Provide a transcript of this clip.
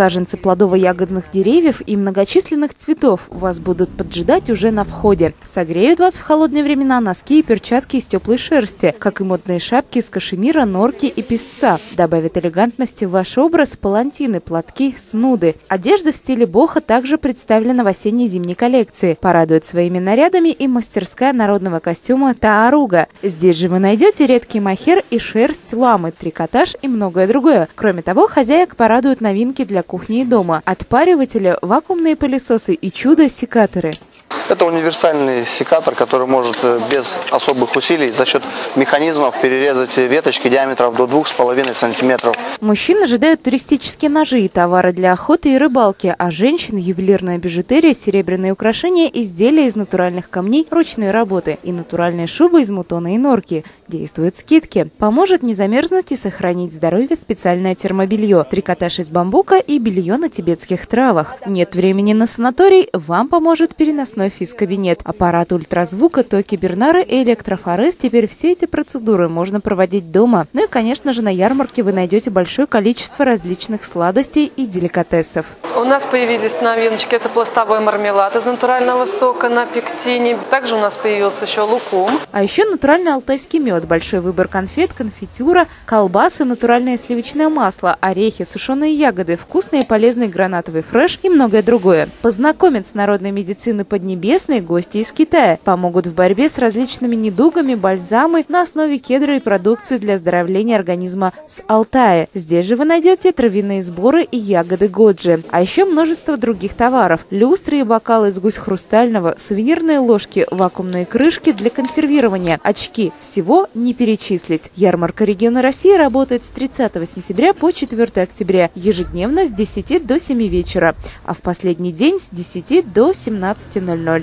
Саженцы плодово-ягодных деревьев и многочисленных цветов вас будут поджидать уже на входе. Согреют вас в холодные времена носки и перчатки из теплой шерсти, как и модные шапки из кашемира, норки и песца. Добавят элегантности в ваш образ палантины, платки, снуды. Одежда в стиле бохо также представлена в осенне-зимней коллекции. Порадует своими нарядами и мастерская народного костюма Тааруга. Здесь же вы найдете редкий махер и шерсть ламы, трикотаж и многое другое. Кроме того, хозяек порадуют новинки для кухни и дома. Отпариватели, вакуумные пылесосы и чудо-секаторы. Это универсальный секатор, который может э, без особых усилий за счет механизмов перерезать веточки диаметром до 2,5 сантиметров. Мужчин ожидают туристические ножи и товары для охоты и рыбалки, а женщин – ювелирная бижутерия, серебряные украшения, изделия из натуральных камней, ручные работы и натуральные шубы из мутона и норки. Действуют скидки. Поможет не замерзнуть и сохранить здоровье специальное термобелье, трикотаж из бамбука и белье на тибетских травах. Нет времени на санаторий, вам поможет переносной физкабинет. Аппарат ультразвука, токи Бернара и электрофорез. Теперь все эти процедуры можно проводить дома. Ну и, конечно же, на ярмарке вы найдете большое количество различных сладостей и деликатесов. У нас появились новиночки. Это пластовой мармелад из натурального сока на пектине. Также у нас появился еще лукум. А еще натуральный алтайский мед, большой выбор конфет, конфитюра, колбасы, натуральное сливочное масло, орехи, сушеные ягоды, вкусный и полезный гранатовый фреш и многое другое. Познакомить с народной медициной Поднебесной Небесные гости из Китая помогут в борьбе с различными недугами, бальзамы на основе кедра и продукции для оздоровления организма с Алтая. Здесь же вы найдете травяные сборы и ягоды годжи, а еще множество других товаров. Люстры и бокалы из гусь хрустального, сувенирные ложки, вакуумные крышки для консервирования, очки. Всего не перечислить. Ярмарка региона России работает с 30 сентября по 4 октября, ежедневно с 10 до 7 вечера, а в последний день с 10 до 17.00.